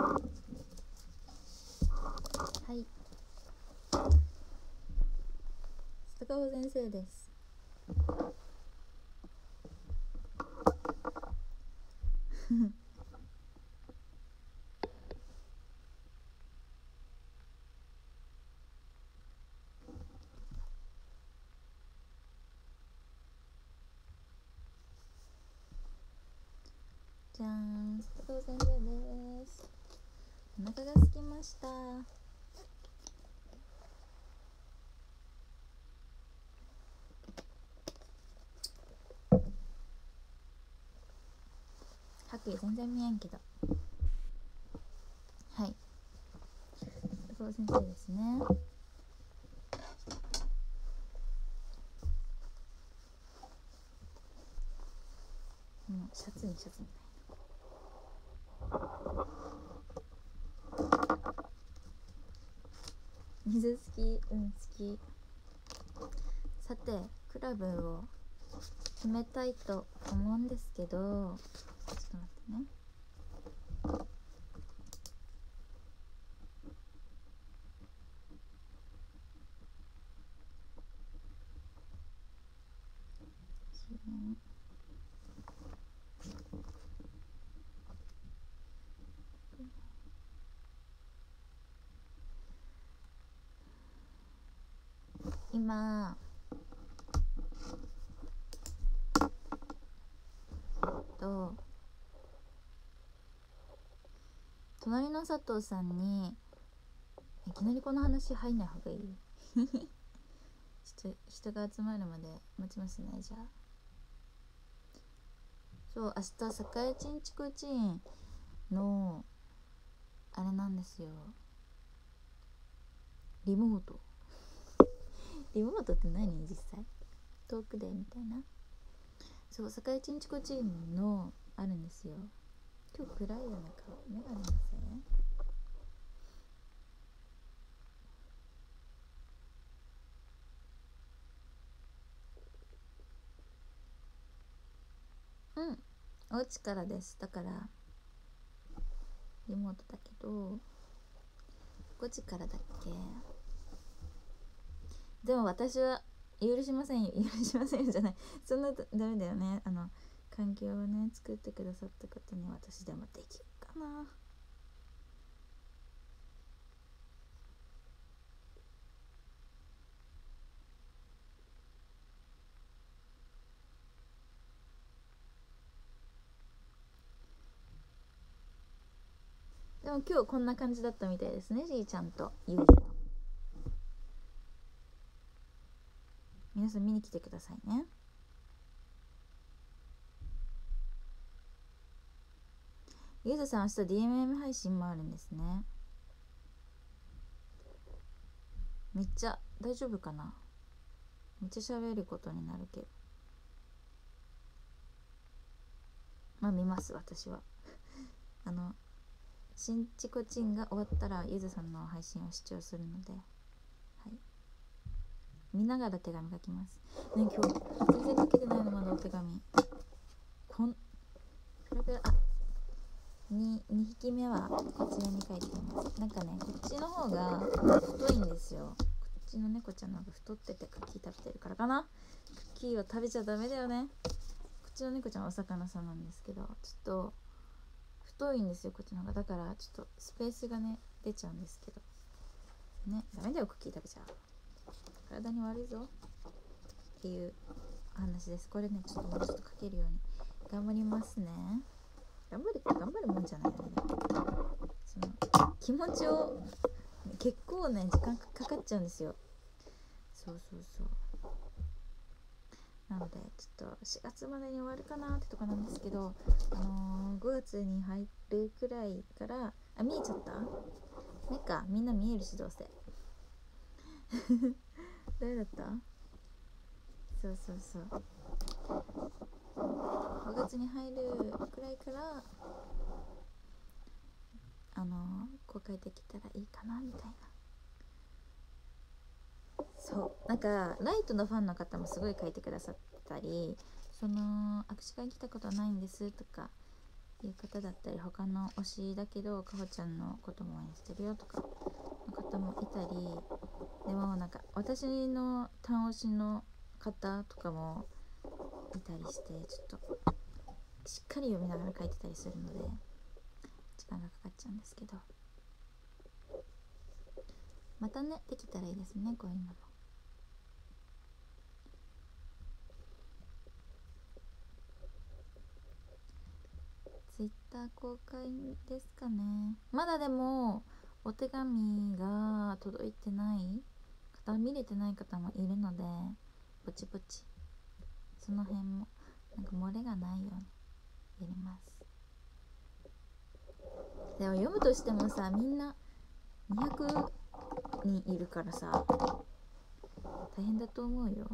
はい。坂尾先生です。じゃん坂尾先生ですお腹が空きました。白衣全然見えんけど。はい。坂尾先生ですね。もうシャツにシャツみたい水好きうん好きさてクラブを決めたいと思うんですけどちょっと待ってね。今と隣の佐藤さんにいきなりこの話入んない方がいい？ちょっと人が集まるまで待ちますねじゃあ。そう明日栄ちんちくちんのあれなんですよ。リモート。リモートって何？実際。トークデーみたいな。そう栄ちんちこちんのあるんですよ。今日暗いよね顔眼鏡のせいうん。お家からです。だからリモートだけど5時からだっけ。でも私は許しませんよ。許しませんよじゃない。そんなダメだよね。あの環境をね作ってくださった方に私でもできるかな。でも今日こんな感じだったみたいですねじいちゃんとゆうりと皆さん見に来てくださいね。ゆずさん明日 DMM 配信もあるんですね。めっちゃ大丈夫かな？めっちゃ喋ることになるけど。まあ見ます私は。あの新チコチンが終わったらゆずさんの配信を視聴するので。はい。見ながら手紙書きます。ね今日全然書けてないのまだお手紙。こんペラペラあに2匹目はこちらに書いています。なんかねこっちの方が太いんですよ。こっちの猫ちゃんの方が太っててクッキー食べてるからかな。クッキーを食べちゃダメだよね。こっちの猫ちゃんはお魚さんなんですけどちょっと太いんですよこっちの方が。だからちょっとスペースがね出ちゃうんですけど。ねダメだよクッキー食べちゃ。う体に悪いぞ。っていう話です。これねちょっともうちょっとかけるように頑張りますね。頑張る頑張るもんじゃないよね。その気持ちを結構ね時間かかっちゃうんですよ。そうそうそう。なのでちょっと4月までに終わるかなってとこなんですけどあのー、5月に入るくらいからあ見えちゃった？目か？みんな見えるしどうせ。誰だった？そうそうそう。5月に入るくらいからあの公開できたらいいかなみたいな。そう。なんかライトのファンの方もすごい書いてくださったりその握手会来たことないんですとかいう方だったり他の推しだけどかほちゃんのことも応援してるよとかの方もいたりでもなんか私の単推しの方とかもいたりしてちょっとしっかり読みながら書いてたりするので時間がかかっちゃうんですけどまたねできたらいいですねこういうのも。ツイッター公開ですかねまだでもお手紙が届いてない方見れてない方もいるのでぼちぼちその辺もなんか漏れがないようにやります。でも読むとしてもさみんな200人いるからさ大変だと思うよ。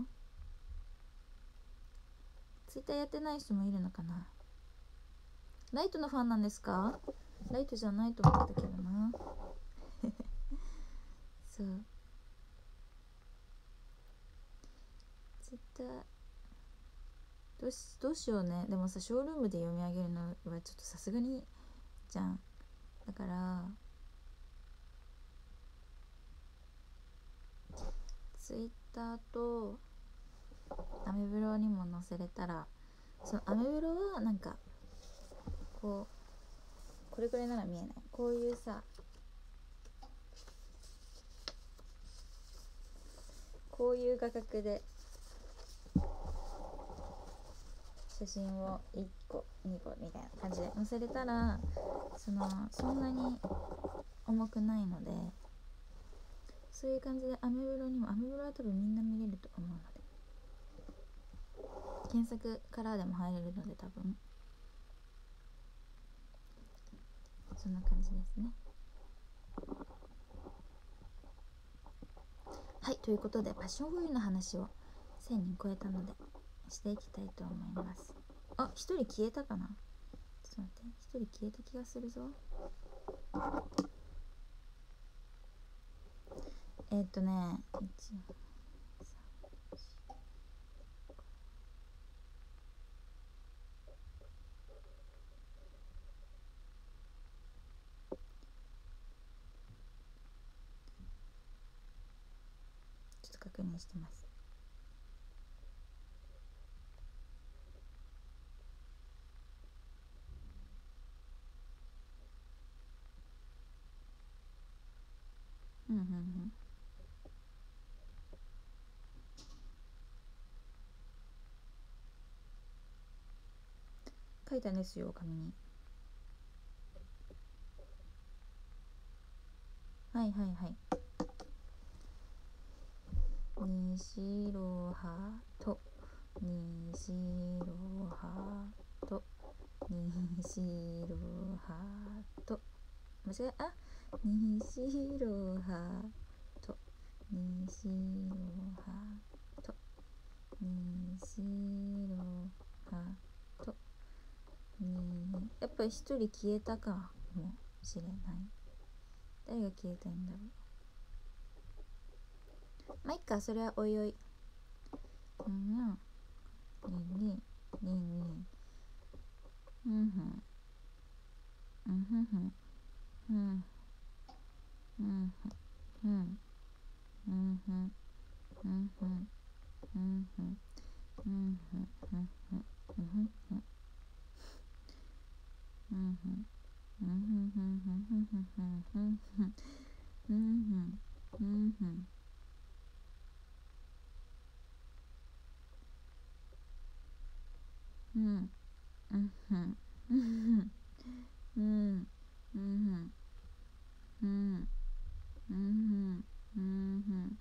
ツイッターやってない人もいるのかな？ライトのファンなんですか？ライトじゃないと思ったけどな。そう。ツイッターどうしどうしようね。でもさショールームで読み上げるのはちょっとさすがにじゃん。だからツイッターとアメブロにも載せれたらそのアメブロはなんかこうこれくらいなら見えない。こういうさこういう画角で写真を1個2個みたいな感じで載せれたらそのそんなに重くないのでそういう感じでアメブロにもアメブロは多分みんな見れると思うので検索からでも入れるので多分そんな感じですね。はいということでパッションフーの話を1000人超えたのでしていきたいと思います。あ一人消えたかな？ちょっと待って。一人消えた気がするぞ。え、っとねちょっと確認してますうんうんうん書いたんですよ紙に。はいはいはい。にしろはと。にしろはと。にしろはと。間違えあにしろはと。にしろはと。にしろはと。にやっぱり一人消えたかもしれない。誰が消えたいんだろう。まあいっかそれはおいおい。うん。にににに。うんふんうんふんふんうんふん。うんふんふん。うん。うんふんうんふんうんふんうんふんうんふんうんふんふんふんふんふんふんふんふんうんふんうんふんうんうんふんうんうんうんうんうんうん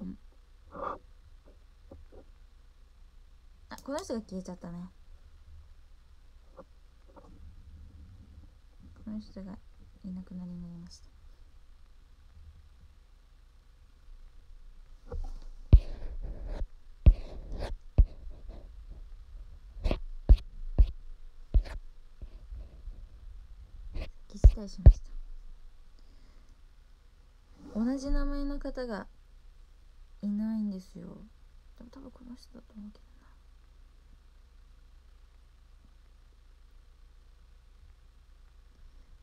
うんあこの人が消えちゃったねこの人がいなくなりになりました消したりしました同じ名前の方がいないんですよ。でも多分この人だと思うけ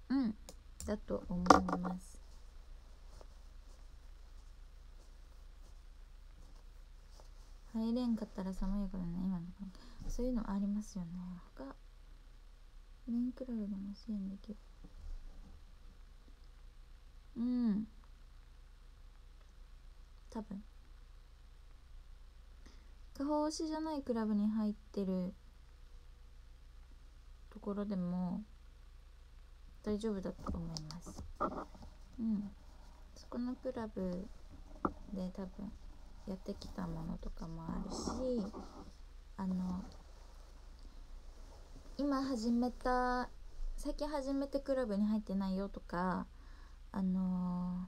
どな。うん。だと思います。入れんかったら寒いからね。今の。そういうのありますよね。他メインクラブでも支援できるうん。多分。下方推しじゃないクラブに入ってる。ところでも大丈夫だと思います。うん。そこのクラブで多分やってきたものとかもあるしあの今始めた最近始めてクラブに入ってないよとかあの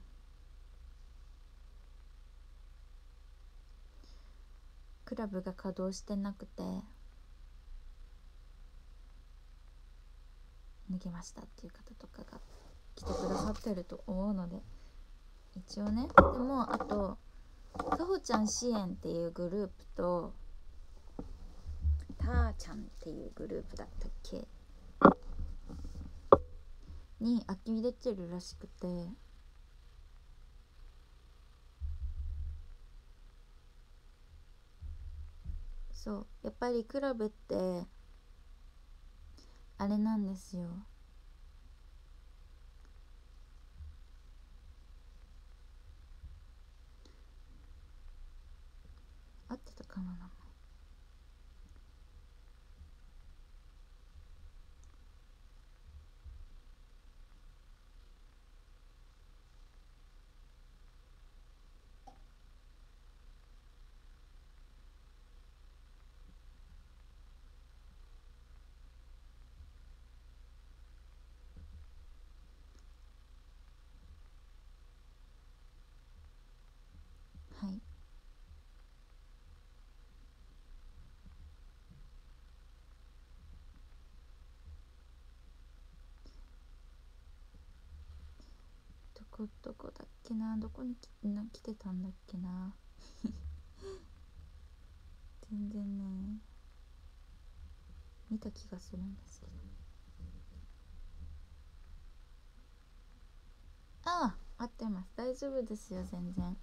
クラブが稼働してなくて抜けましたっていう方とかが来てくださってると思うので一応ね。でもあとかほちゃん支援っていうグループとたーちゃんっていうグループだったっけ？に空き出てるらしくて。そう。やっぱりクラブってあれなんですよ。合ってたかな名前はいどこどこだっけな？どこにきな来てたんだっけな？全然ね見た気がするんですけど。ああ合ってます。大丈夫ですよ全然。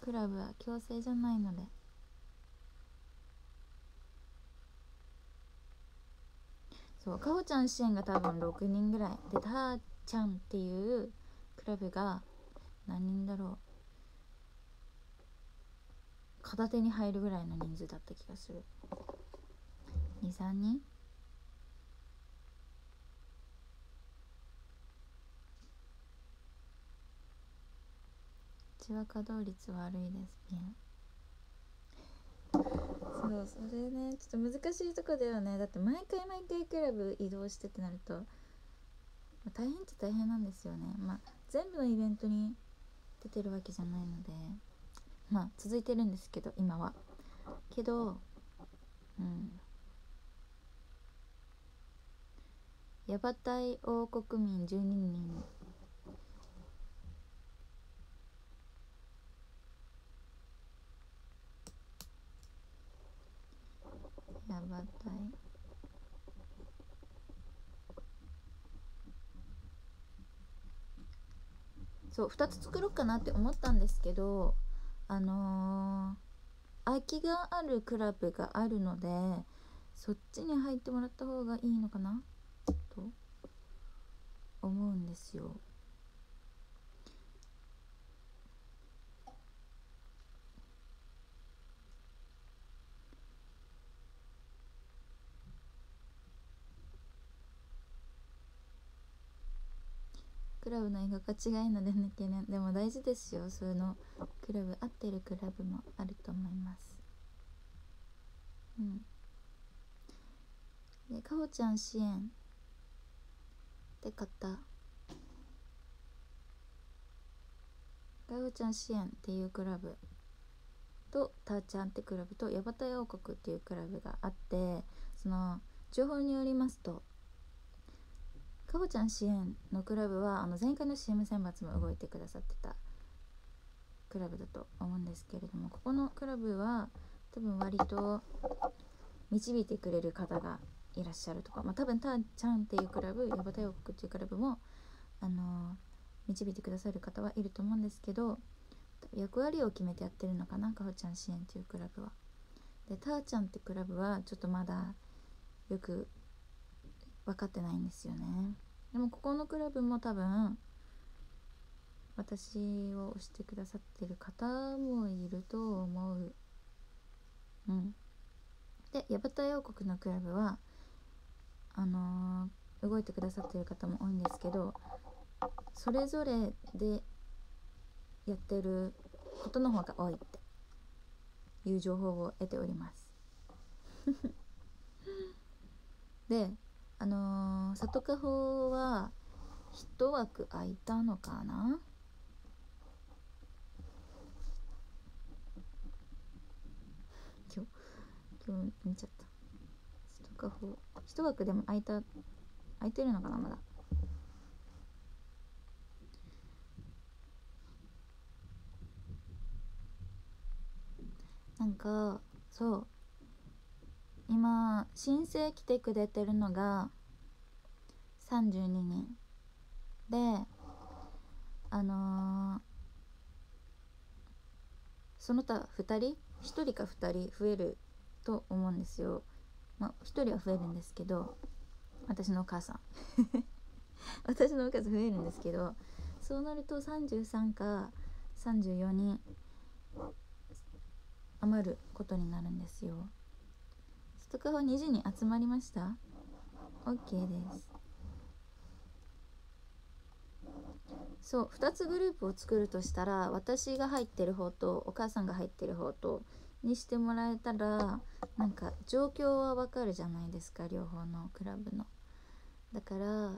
クラブは強制じゃないので。そうかほちゃん支援が多分6人ぐらい。でたーちゃんっていうラブが何人だろう。片手に入るぐらいの人数だった気がする。23人？うちは稼働率悪いですピンそうそれね。ちょっと難しいとこだよね。だって毎回毎回クラブ移動してってなると、まあ大変っちゃ大変なんですよね。まあ全部のイベントに出てるわけじゃないのでまあ続いてるんですけど今は。けどうん。ヤバタイ王国民12人。ヤバタイそう2つ作ろうかなって思ったんですけどあのー、空きがあるクラブがあるのでそっちに入ってもらった方がいいのかな？と思うんですよ。クラブの色が違いので抜けねでも大事ですよ。そういうの。クラブ合ってるクラブもあると思います。うん。でかほちゃん支援って方かほちゃん支援っていうクラブとたーちゃんってクラブとヤバタ王国っていうクラブがあってその情報によりますとかほちゃん支援のクラブはあの前回の CM 選抜も動いてくださってたクラブだと思うんですけれどもここのクラブは多分割と導いてくれる方がいらっしゃるとか、まあ、多分たーちゃんっていうクラブヤバタイ王国っていうクラブもあの導いてくださる方はいると思うんですけど役割を決めてやってるのかなかほちゃん支援というクラブは。でたーちゃんってクラブはちょっとまだよく分かってないんですよね。でもここのクラブも多分私を推してくださってる方もいると思う。うん。で、ヤバタ王国のクラブはあのー、動いてくださってる方も多いんですけどそれぞれでやってることの方が多いっていう情報を得ております であのー、里カホは一枠空いたのかな？今日今日見ちゃった。里カホ一枠でも空いた空いてるのかなまだ？なんかそう。今申請来てくれてるのが32人であのー、その他2人1人か2人増えると思うんですよ。まあ1人は増えるんですけど私のお母さん。私のお母さん増えるんですけどそうなると33か34人余ることになるんですよ。ストカフ2時に集まりました ?OK です。そう2つグループを作るとしたら私が入ってる方とお母さんが入ってる方とにしてもらえたらなんか状況はわかるじゃないですか両方のクラブの。だから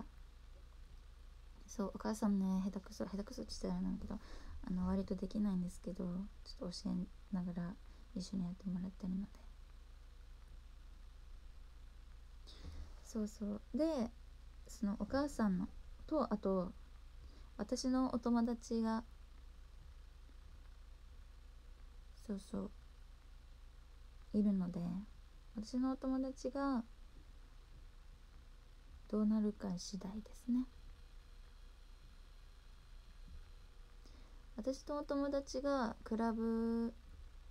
そうお母さんね下手くそ下手くそって言ったらなんだけどあの割とできないんですけどちょっと教えながら一緒にやってもらってるので。そうそう。でそのお母さんのとあと私のお友達がそうそう。いるので私のお友達がどうなるか次第ですね。私とお友達がクラブ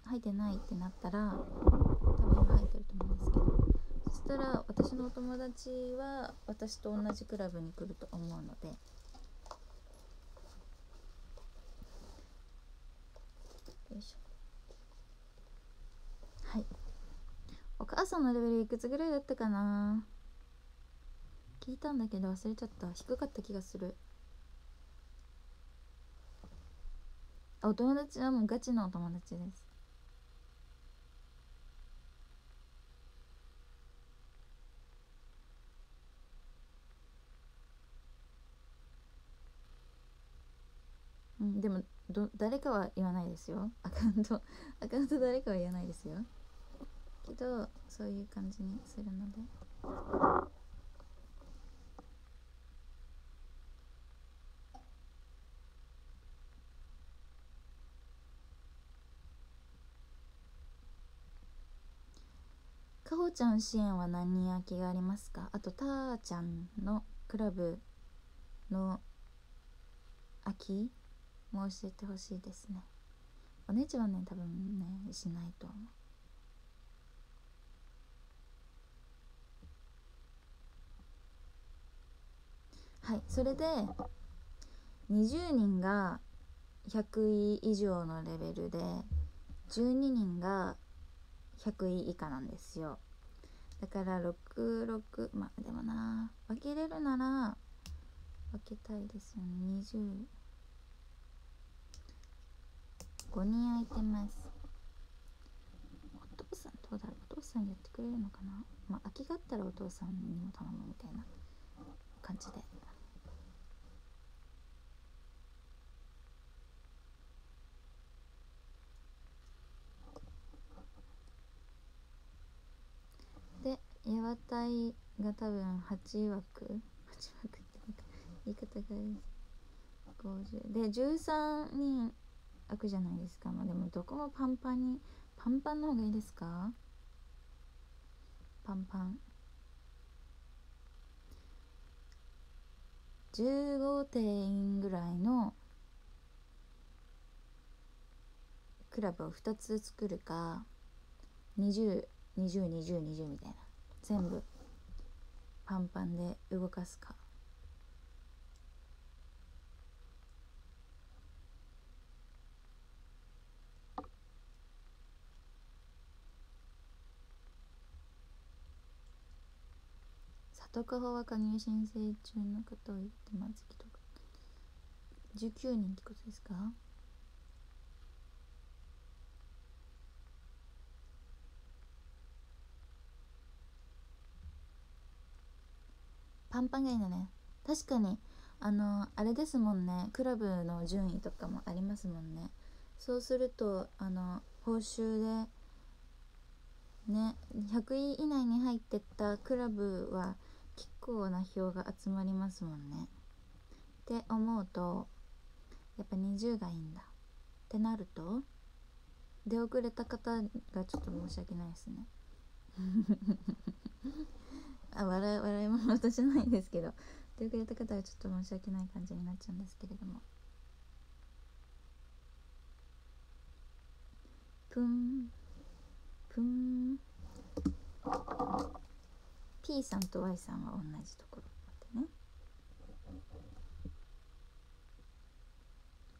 入ってないってなったら多分入ってると思うんですけど。たら私のお友達は私と同じクラブに来ると思うので。はい。お母さんのレベルいくつぐらいだったかな？聞いたんだけど忘れちゃった。低かった気がする。お友達はもうガチのお友達ですうん、でもど誰かは言わないですよ。アカウントアカウント誰かは言わないですよ。けどそういう感じにするので。かほちゃん支援は何人空きがありますか？あとたーちゃんのクラブの空き？も教えてほしいですね。お姉ちゃんはね多分ねしないと思う。はいそれで20人が100位以上のレベルで12人が100位以下なんですよ。だから66まあでもな分けれるなら分けたいですよね。20 5人空いてます。お父さんどうだろう？お父さんやってくれるのかな？まあ空きがあったらお父さんにも頼むみたいな感じで。でヤワタイが多分8枠。8枠って言い方がいい。50で13人開くじゃないですか。まあでもどこもパンパンにパンパンの方がいいですか？パンパン。15点ぐらいのクラブを2つ作るか20202020みたいな。全部パンパンで動かすか。里川は加入申請中の方を言ってますけど19人ってことですか？パンパンがいいのね。確かにあのあれですもんね。クラブの順位とかもありますもんね。そうするとあの報酬でね100位以内に入ってったクラブは結構な票が集まりますもんね。って思うとやっぱ20がいいんだ。ってなると出遅れた方がちょっと申し訳ないですね。あ笑い笑い物としないんですけど出遅れた方はちょっと申し訳ない感じになっちゃうんですけれども。ぷん。ぷん。P さんと Y さんは同じところ待ってね。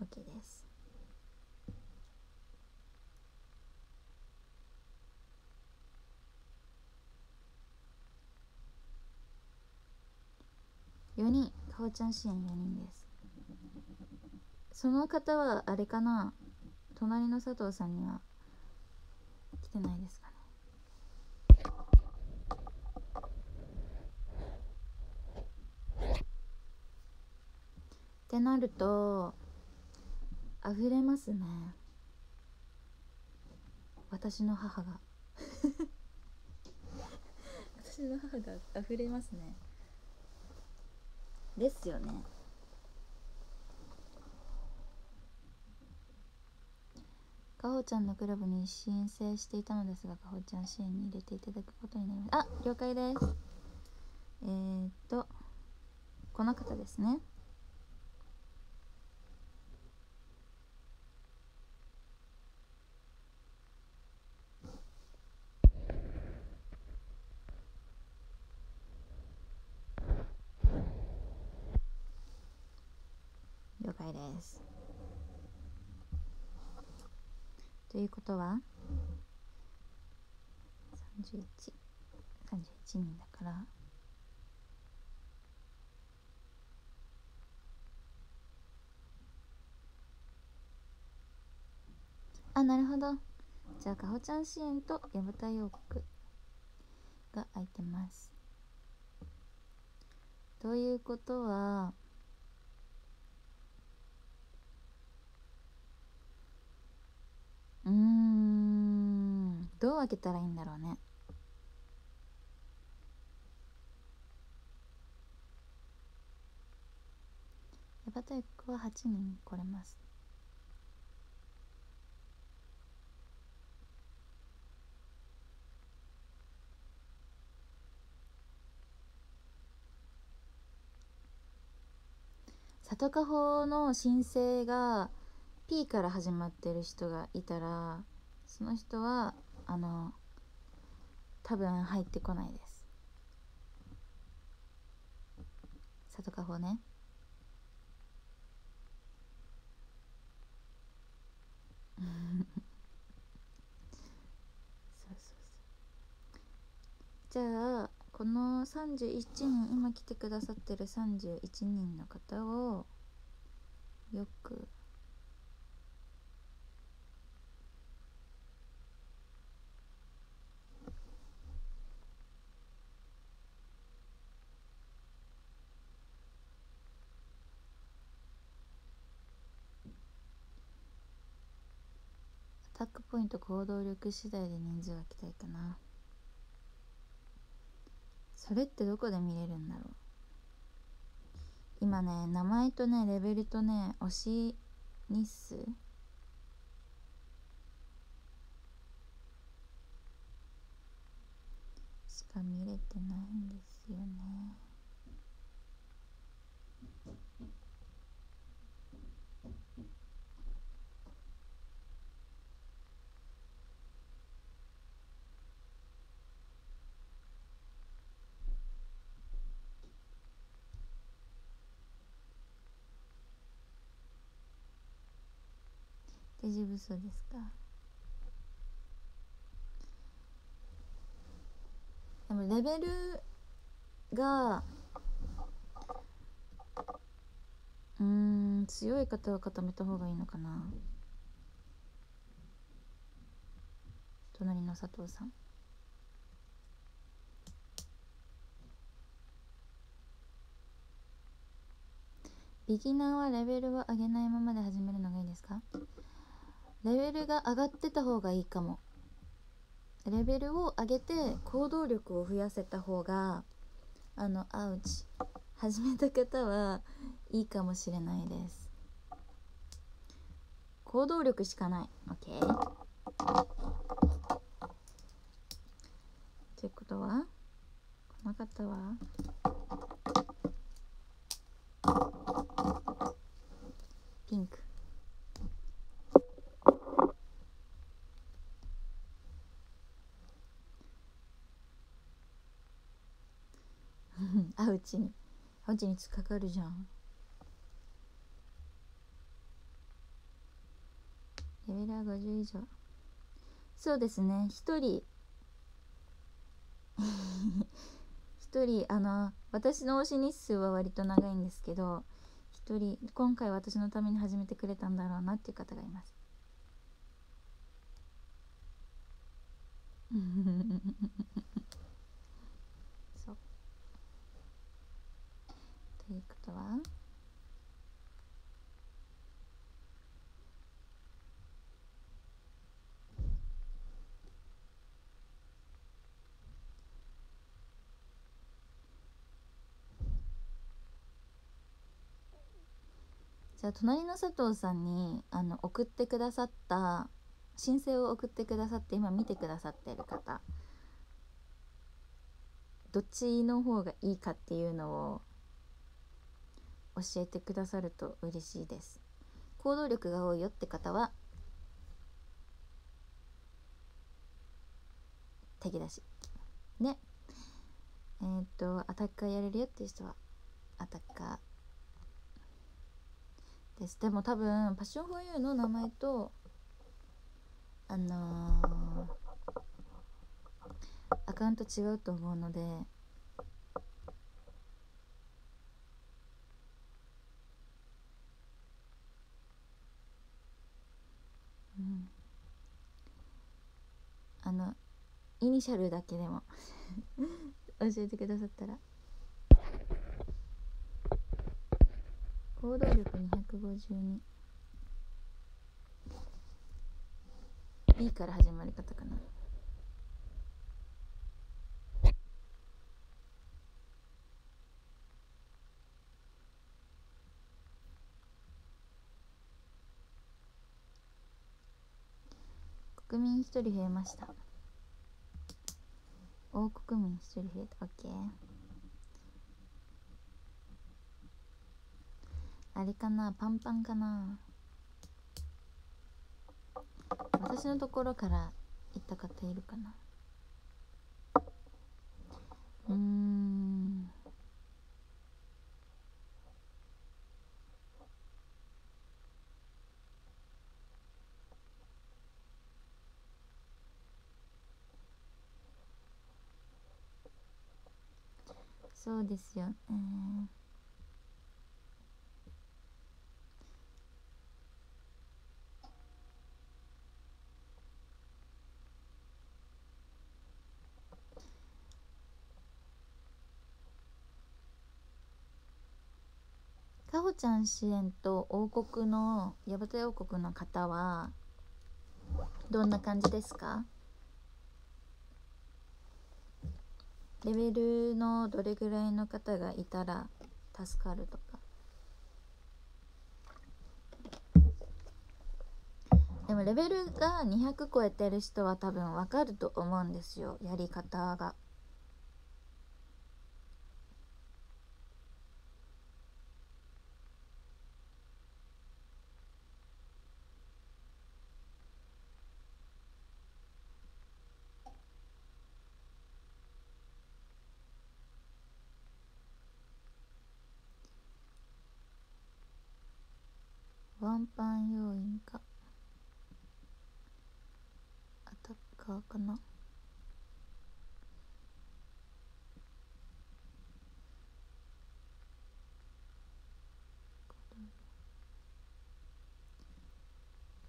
OK です。4人。かおちゃん支援4人です。その方はあれかな？隣の佐藤さんには来てないですかってなると溢れますね。私の母が。私の母が溢れますね。ですよね。かほちゃんのクラブに申請していたのですがかほちゃん支援に入れていただくことになります。あ了解です。えー、っとこの方ですね了解です。ということは3131人だからあなるほど。じゃあかほちゃん支援と矢蓋陽国が空いてます。ということはうーんどう分けたらいいんだろうね。ヤバタイクは8人来れます。里カホの申請が P から始まってる人がいたらその人はあの多分入ってこないです。里カホね。そうそうそう。じゃあこの31人今来てくださってる31人の方をよくイント行動力次第で人数が来たいかな。それってどこで見れるんだろう。今ね名前とねレベルとね推し日数。しか見れてないんですよね。大丈夫そうですか？でもレベルがうん強い方は固めた方がいいのかな。隣の佐藤さん。ビギナーはレベルを上げないままで始めるのがいいですか？レベルが上がってた方がいいかも。レベルを上げて行動力を増やせた方があのアウチ。始めた方はいいかもしれないです。行動力しかない。OK ということはこの方はピンクあうちにあうちに突っかかるじゃん。レベルは50以上。そうですね。一人 一人あの私の推し日数は割と長いんですけど一人今回私のために始めてくれたんだろうなっていう方がいます そうということはじゃあ隣の佐藤さんにあの送ってくださった申請を送ってくださって今見てくださってる方どっちの方がいいかっていうのを教えてくださると嬉しいです。行動力が多いよって方は敵だしね。えーっとアタッカーやれるよっていう人はアタッカー。です。でも多分パッションフォーユーの名前とあのーアカウント違うと思うのでうん。あのイニシャルだけでも 教えてくださったら。行動力252 B から始まり方かな。国民一人増えました。大国民一人増えた。OK あれかなパンパンかな。私のところから行った方いるかな。うん。そうですよね。かほちゃん支援と王国のヤバタ王国の方はどんな感じですか？レベルのどれぐらいの方がいたら助かるとか。でもレベルが200超えてる人は多分わかると思うんですよやり方がワンパン要員か買うかな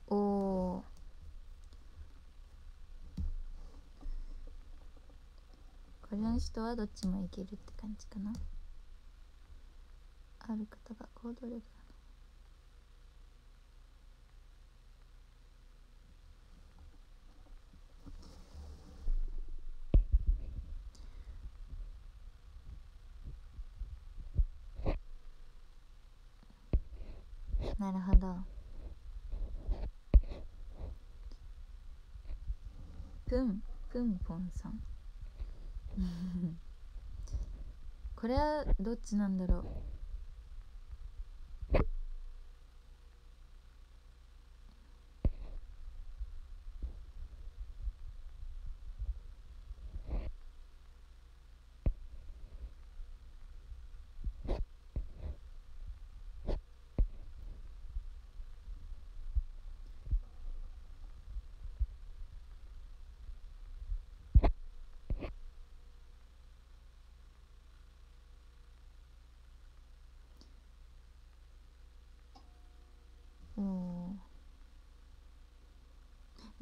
おお人はどっちもいけるって感じかな。ある方が行動力がなるほど。プンプンポンさん。これはどっちなんだろうおー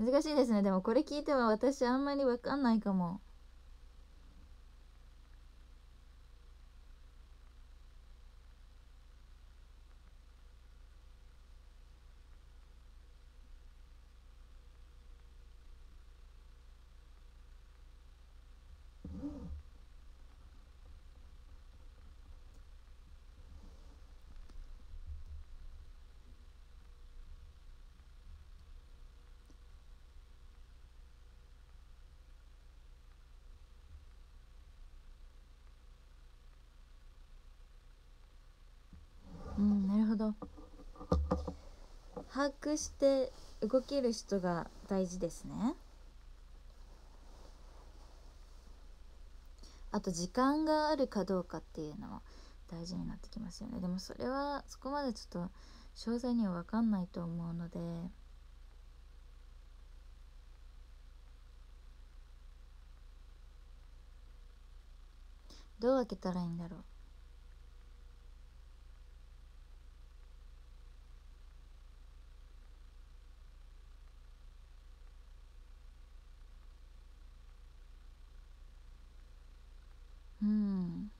難しいですね。でもこれ聞いては私あんまり分かんないかもうんなるほど把握して動ける人が大事ですね。あと時間があるかどうかっていうのも大事になってきますよね。でもそれはそこまでちょっと詳細には分かんないと思うので。どう分けたらいいんだろううん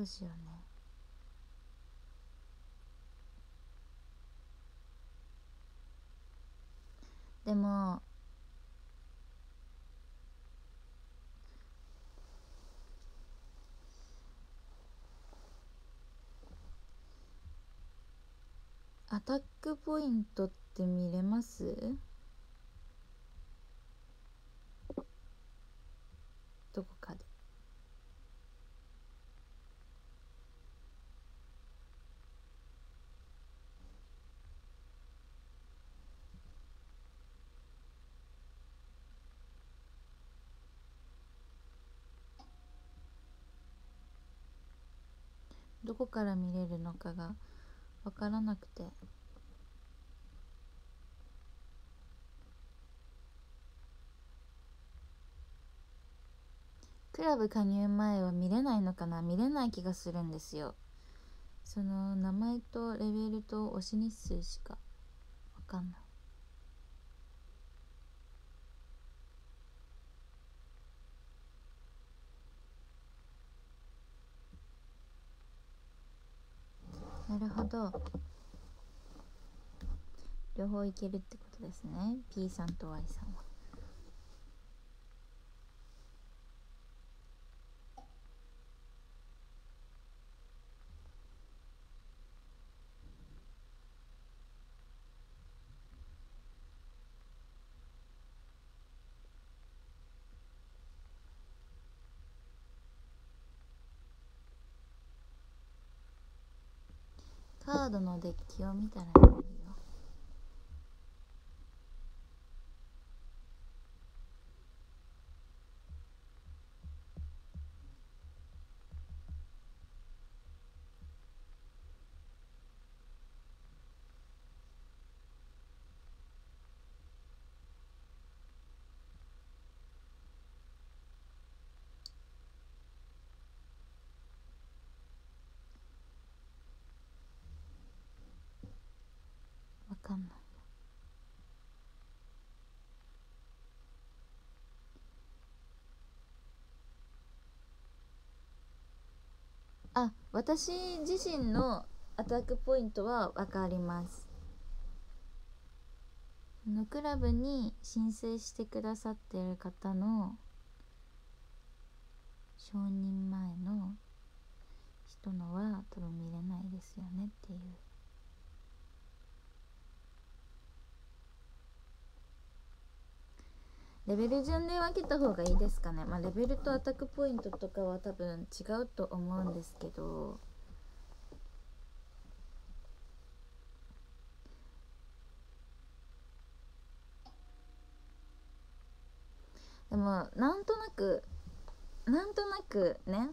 どうしようね。でもアタックポイントって見れます？どこかでどこから見れるのかが分からなくて。クラブ加入前は見れないのかな？見れない気がするんですよ。その名前とレベルと推し日数しか分かんないなるほど。両方いけるってことですね。P さんと Y さんはカードのデッキを見たらいいよかんないあ私自身のアタックポイントは分かります。のクラブに申請してくださってる方の承認前の人のは多分見れないですよねっていう。レベル順で分けた方がいいですかね。まあレベルとアタックポイントとかは多分違うと思うんですけど。でもなんとなくなんとなくね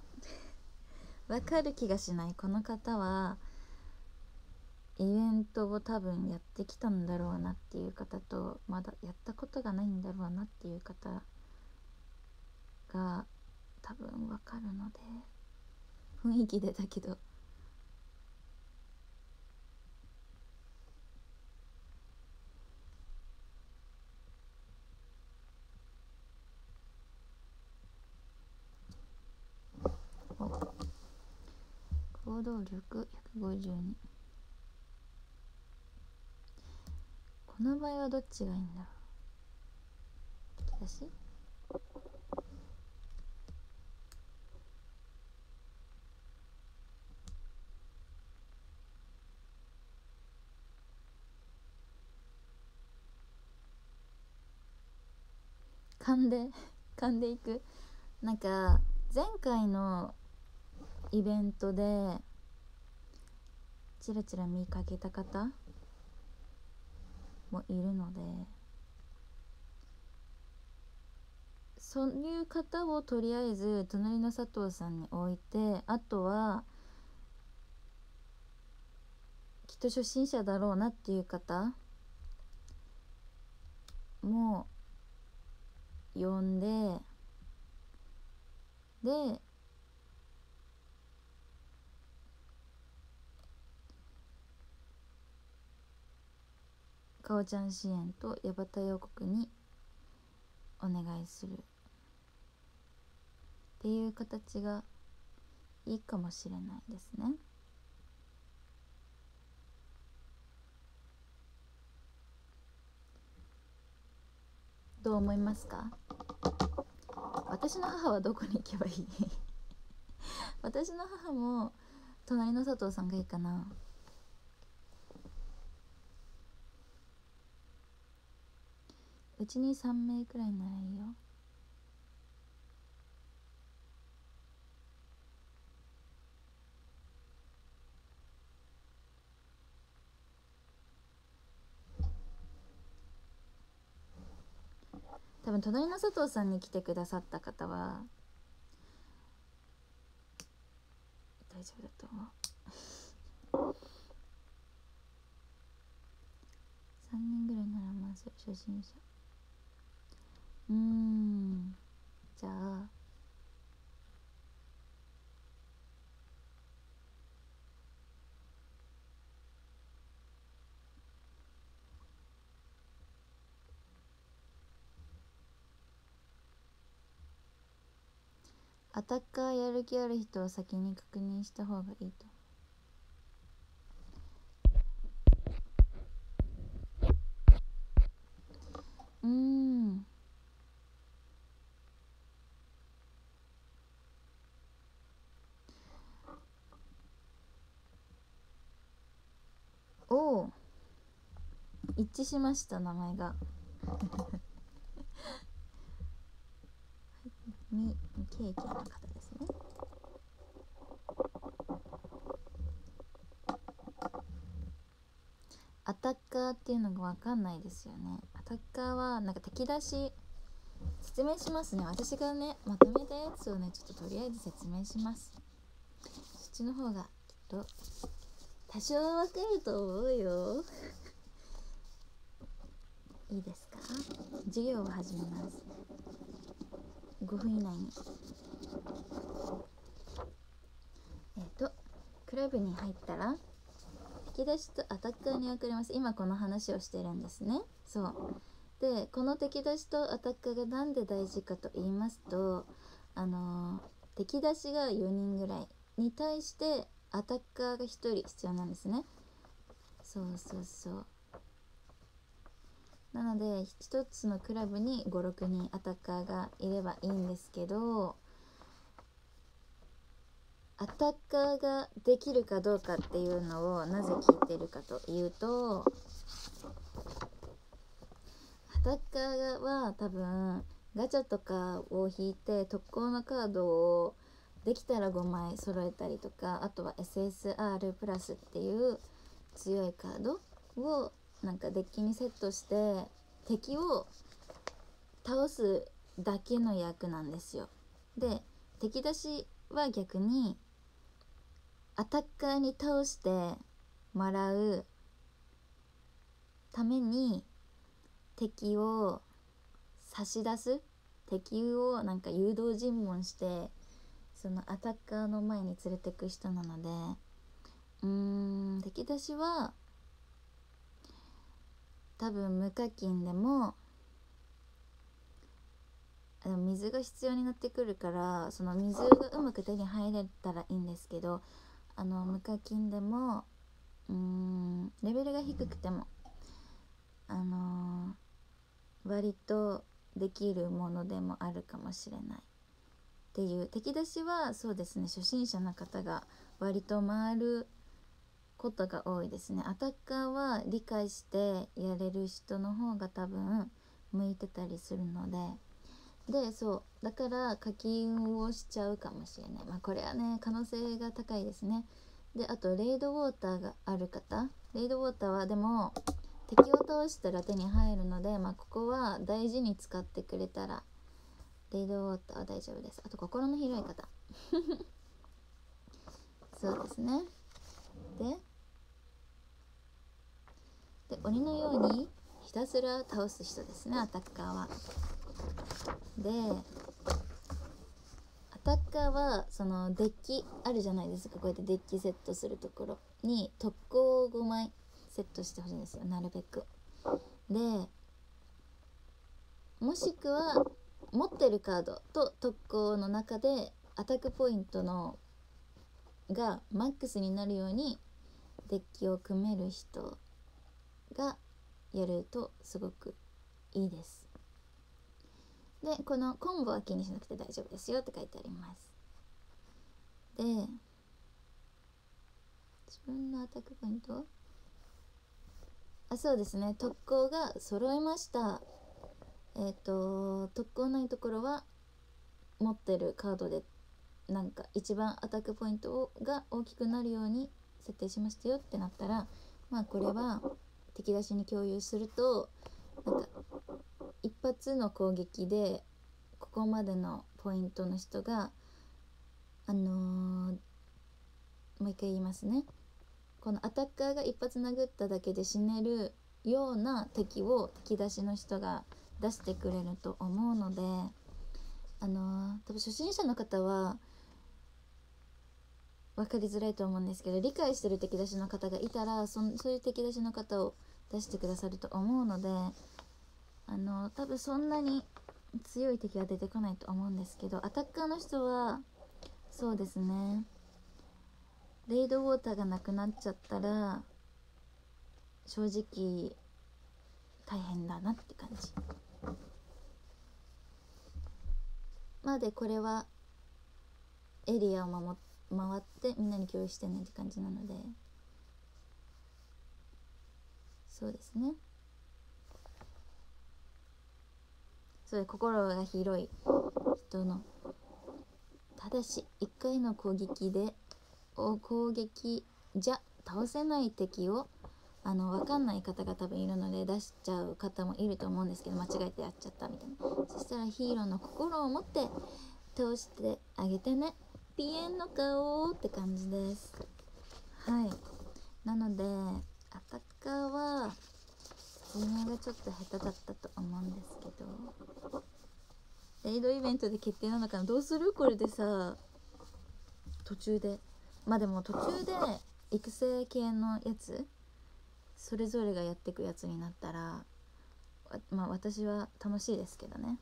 わかる気がしないこの方はイベントを多分やってきたんだろうなっていう方とまだやったことがないんだろうなっていう方が多分わかるので雰囲気でだけど。行動力152この場合はどっちがいいんだ？ろう引き出し噛んで 噛んでいく？なんか前回のイベントでチラチラ見かけた方？もいるのでそういう方をとりあえず隣の佐藤さんに置いてあとはきっと初心者だろうなっていう方も呼んででかおちゃん支援と矢端予告にお願いする。っていう形がいいかもしれないですね。どう思いますか？私の母はどこに行けばいい？私の母も隣の佐藤さんがいいかな。うちに3名くらいならいいよ。多分隣の佐藤さんに来てくださった方は大丈夫だと思う。3人ぐらいならまず初心者。うん。じゃあアタッカーやる気ある人を先に確認した方がいいと。うん。お一致しました名前が。みケーキの方ですね。アタッカーっていうのが分かんないですよね。アタッカーはなんか敵出し説明しますね。私がねまとめたやつをねちょっととりあえず説明します。そっちの方がきっと多少は分かると思うよ。いいですか？授業を始めます。5分以内に。えっ、とクラブに入ったら敵出しとアタッカーに分かれます。今この話をしてるんですね。そう。でこの敵出しとアタッカーが何で大事かと言いますとあのー、敵出しが4人ぐらいに対してアタッカーが1人必要なんですね。そうそうそう。なので1つのクラブに56人アタッカーがいればいいんですけどアタッカーができるかどうかっていうのをなぜ聞いてるかというとアタッカーは多分ガチャとかを引いて特攻のカードをできたら5枚揃えたりとかあとは SSR プラスっていう強いカードをなんかデッキにセットして敵を倒すだけの役なんですよ。で敵出しは逆にアタッカーに倒してもらうために敵を差し出す？敵をなんか誘導尋問してそのアタッカーの前に連れてく人なのでうーん敵出しは多分無課金でもでも水が必要になってくるからその水がうまく手に入れたらいいんですけどあの無課金でもうーんレベルが低くてもあのー、割とできるものでもあるかもしれない。っていう。敵出しはそうですね初心者の方が割と回ることが多いですね。アタッカーは理解してやれる人の方が多分向いてたりするので。でそうだから課金をしちゃうかもしれない。まあこれはね可能性が高いですね。であとレイドウォーターがある方。レイドウォーターはでも敵を倒したら手に入るのでまあここは大事に使ってくれたらレイドウォーターは大丈夫です。あと心の広い方。そうですね。でで鬼のようにひたすら倒す人ですね。アタッカーは。でアタッカーはそのデッキあるじゃないですか。こうやってデッキセットするところに特攻を5枚セットしてほしいんですよ。なるべく。でもしくは持ってるカードと特攻の中でアタックポイントのがマックスになるようにデッキを組める人がやるとすごくいいです。でこの昆布は気にしなくて大丈夫ですよって書いてあります。で自分のアタックポイントあそうですね。特攻が揃いました。えっ、ー、と特攻ないところは持ってるカードでなんか一番アタックポイントをが大きくなるように設定しましたよってなったらまあこれは敵出しに共有するとなんか一発の攻撃でここまでのポイントの人があのー、もう一回言いますね。このアタッカーが一発殴っただけで死ねるような敵を敵出しの人が出してくれると思うのであの、多分初心者の方は分かりづらいと思うんですけど理解してる敵出しの方がいたらそそういう敵出しの方を出してくださると思うのであの多分そんなに強い敵は出てこないと思うんですけどアタッカーの人はそうですね。レイドウォーターがなくなっちゃったら正直大変だなって感じ。までこれはエリアを守回ってみんなに共有してねって感じなので。そうですね。そう心が広い人の。ただし1回の攻撃で攻撃じゃ倒せない敵をあの分かんない方が多分いるので出しちゃう方もいると思うんですけど間違えてやっちゃったみたいな。そしたらヒーローの心を持って倒してあげてね。ピエンの顔って感じです。はい。なのでアタッカーは説明がちょっと下手だったと思うんですけど。レイドイベントで決定なのかな？どうする？これでさ途中で。まあでも途中で育成系のやつそれぞれがやっていくやつになったらまあ私は楽しいですけどね。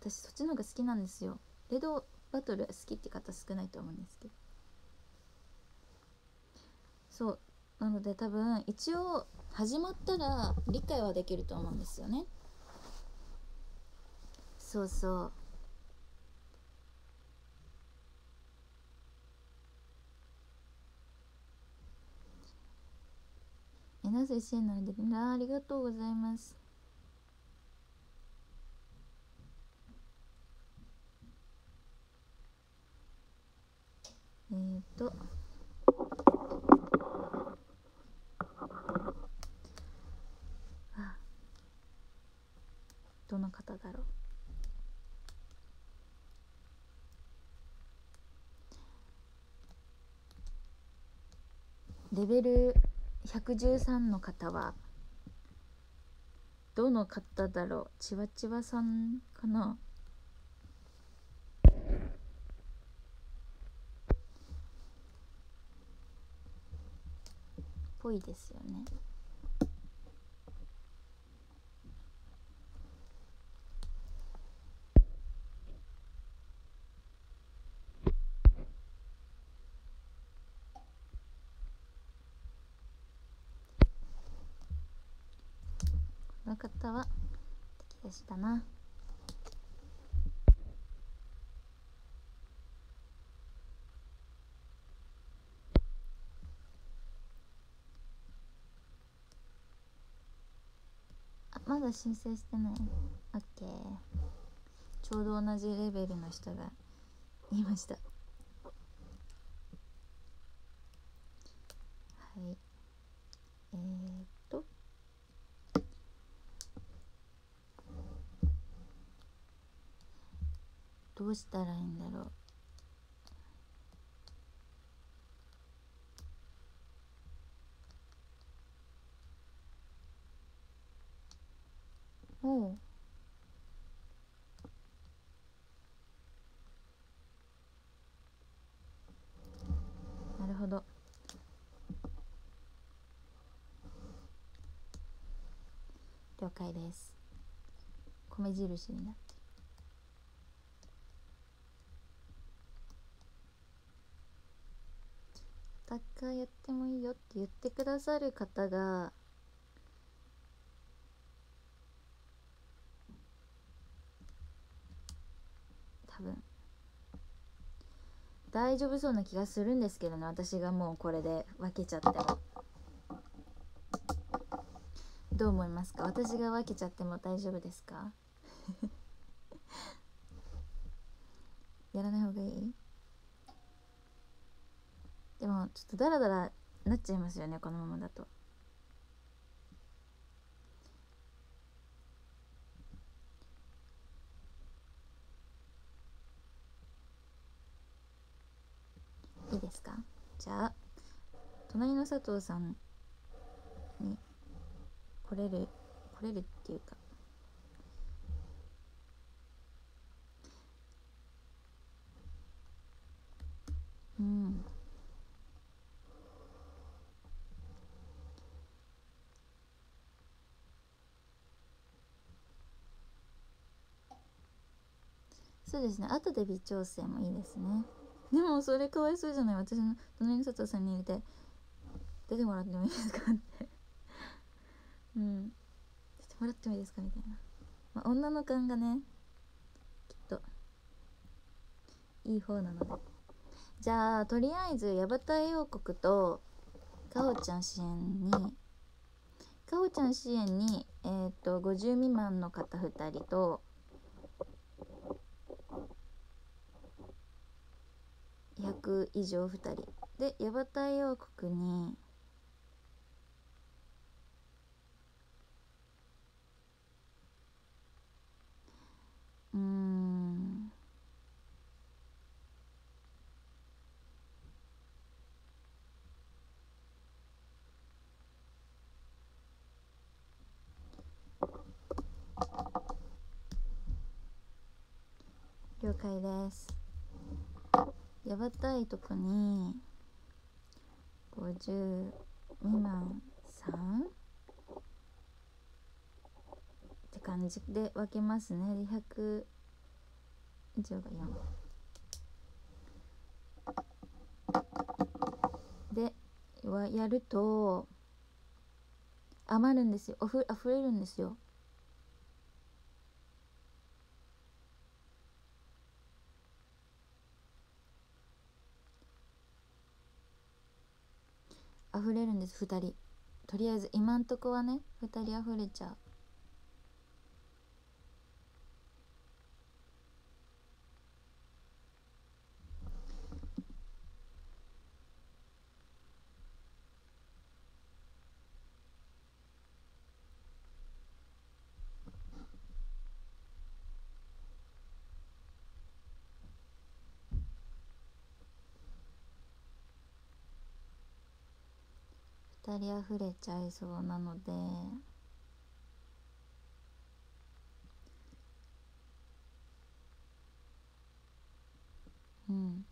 私そっちの方が好きなんですよ。レドバトル好きって方少ないと思うんですけど。そう。なので多分一応始まったら理解はできると思うんですよね。そうそう。えなぜ支援なんであありがとうございます。えっ、ー、と。あどの方だろう。レベル113の方はどの方だろう？ちわちわさんかな？ぽいですよねこの方はしたな。まだ申請してない ?OK ちょうど同じレベルの人がいましたはいえー、っとどうしたらいいんだろう。おう。なるほど。了解です。米印になってアタッカーやってもいいよって言ってくださる方が多分。大丈夫そうな気がするんですけどね私がもうこれで分けちゃっても。どう思いますか？私が分けちゃっても大丈夫ですか？やらない方がいい？でもちょっとダラダラなっちゃいますよねこのままだと。いいですか？じゃあ隣の佐藤さんに来れる来れるっていうか。うん。そうですね。後で微調整もいいですね。でもそれかわいそうじゃない。私の隣の佐藤さんに入れて出てもらってもいいですかって。うん。出てもらってもいいですかみたいな、まあ、女の勘がねきっといい方なので。じゃあとりあえずヤバタイ王国とかおちゃん支援にかおちゃん支援にえっ、ー、と50未満の方2人と100以上2人。でヤバタイ王国にうん。了解です。やばたいとこに50未満3って感じ。で分けますね。で100以上が4でやると余るんですよ。あふ溢れるんですよ。溢れるんです2人。とりあえず今んとこはね2人溢れちゃう。2人溢れちゃいそうなので。うん。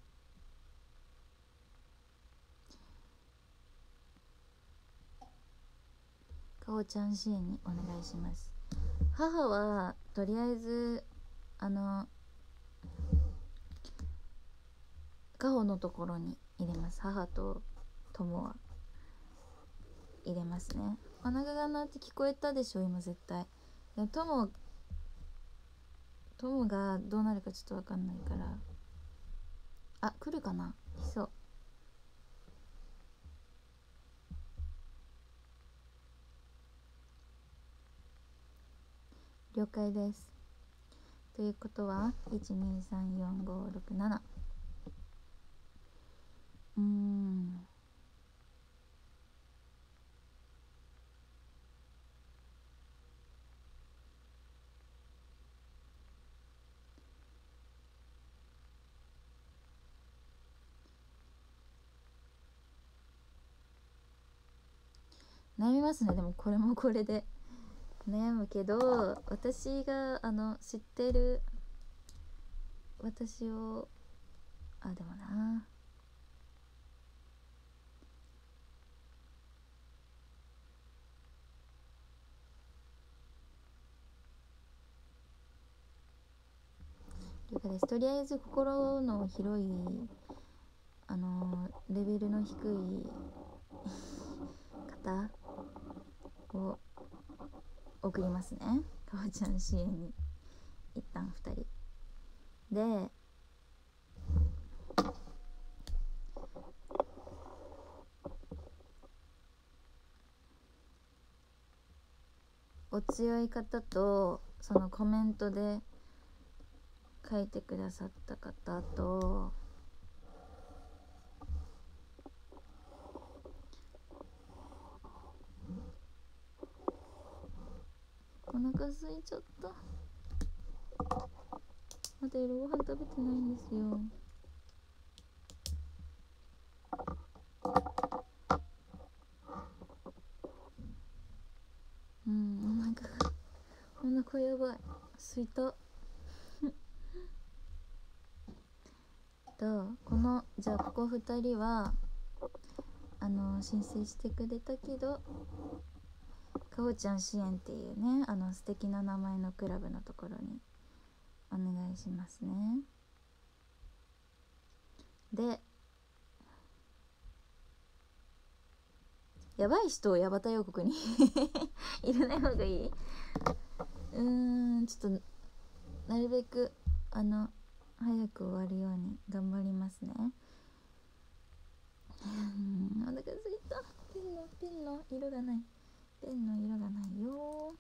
かおちゃん支援にお願いします。母はとりあえずあのかほのところに入れます。母と友は。入れますね。お腹が鳴って聞こえたでしょ今絶対。でもトモトモがどうなるかちょっと分かんないから。あ来るかな？来そう。了解です。ということは1234567うん。悩みますね。でもこれもこれで。悩むけど私があの知ってる私をあでもな。了解です。とりあえず心の広いあのレベルの低い方を送りますね。かわちゃん支援に。一旦2人。でお強い方とそのコメントで書いてくださった方とお腹空いちゃった。まだ夜ご飯食べてないんですよ。うんお腹がお腹やばい。空いた。とこのじゃあここ2人はあの申請してくれたけどかおちゃん支援っていうねあの素敵な名前のクラブのところにお願いしますね。でやばい人をヤバタ王国に 入れない方がいい？うんちょっとなるべくあの早く終わるように頑張りますね。う んお腹すいた。ペンのペンの色がない。ペンの色がないよ。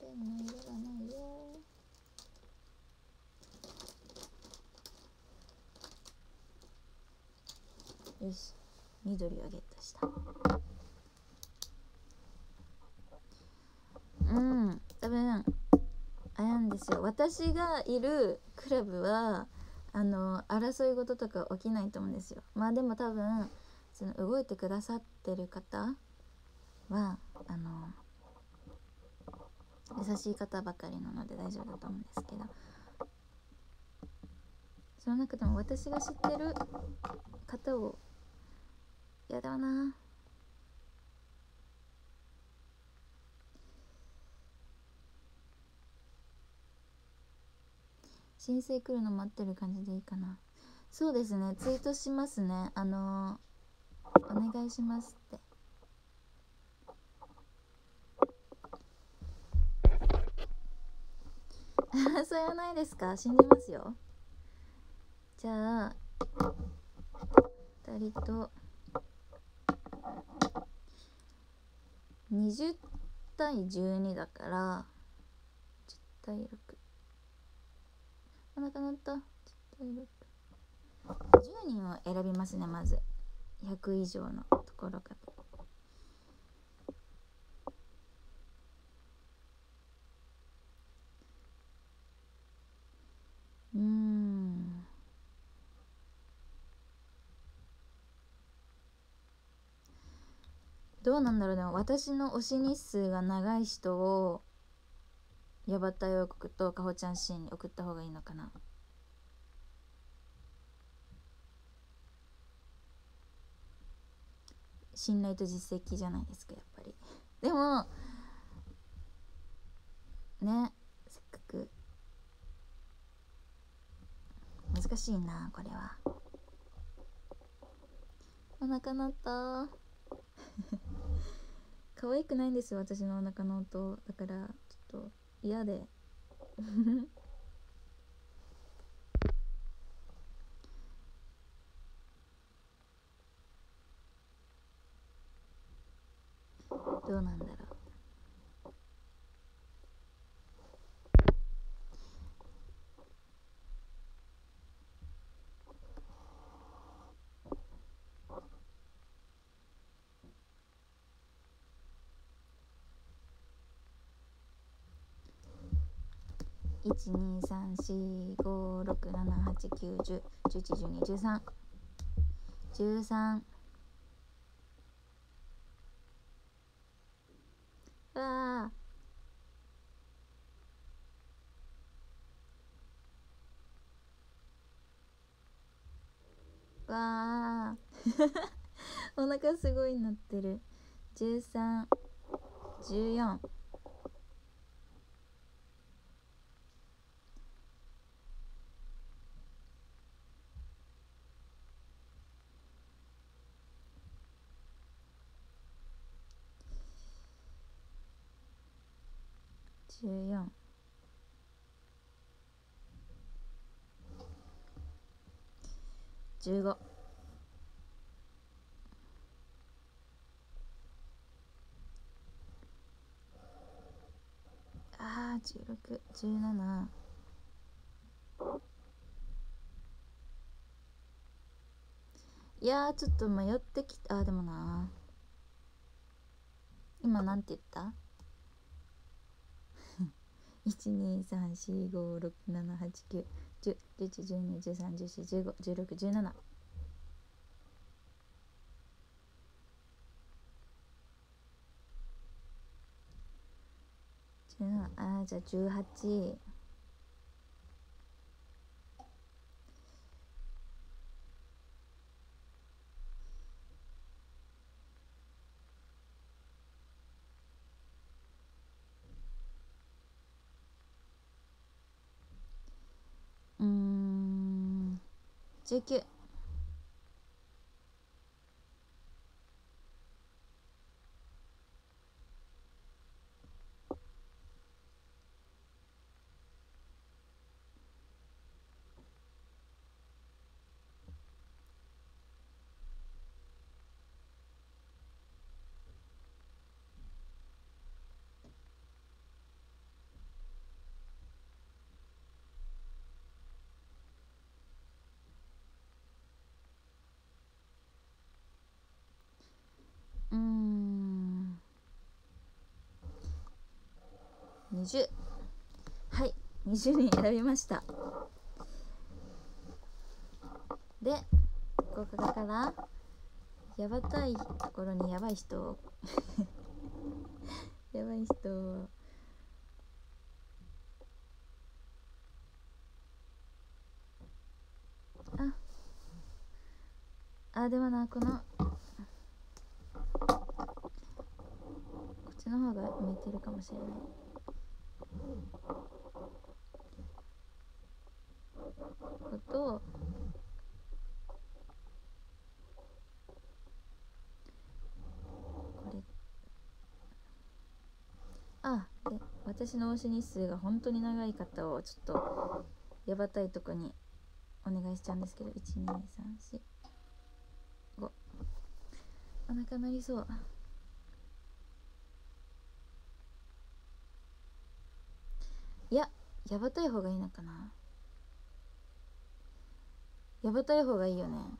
ペンの色がないよ。よし。緑をゲットした。うん。多分あれなんですよ。私がいるクラブはあの争い事とか起きないと思うんですよ。まあでも多分その動いてくださってる方はあの優しい方ばかりなので大丈夫だと思うんですけど。その中でも私が知ってる方をいやだな。申請来るの待ってる感じでいいかな。そうですね。ツイートしますね。あの、お願いしますって。それはないですか？信じますよ。じゃあ2人と。20対12だから10対6お腹鳴った？10対6 10人を選びますねまず。100以上のところから。うん。どうなんだろうでも私の推し日数が長い人をヤバタ王国とかほちゃんシーンに送った方がいいのかな。信頼と実績じゃないですかやっぱり。でもねせっかく難しいなこれは。お腹鳴った可愛くないんですよ私のお腹の音。だからちょっと嫌で。どうなんだろ12345678910111213 13わあわあ お腹すごいなってる。1314 15ああ1617いやちょっと迷ってきた。あでもな今なんて言った ?123456789 10121314151617ああじゃあ18 19 20はい20人選びました。でここからやばたいところにやばい人 やばい人あ。あでもなくのこっちの方が向いてるかもしれない。ことこれ。あで私の推し日数が本当に長い方をちょっとやばたいとこにお願いしちゃうんですけど12345お腹鳴りそう。いややばたい方がいいのかな。やばたい方がいいよね。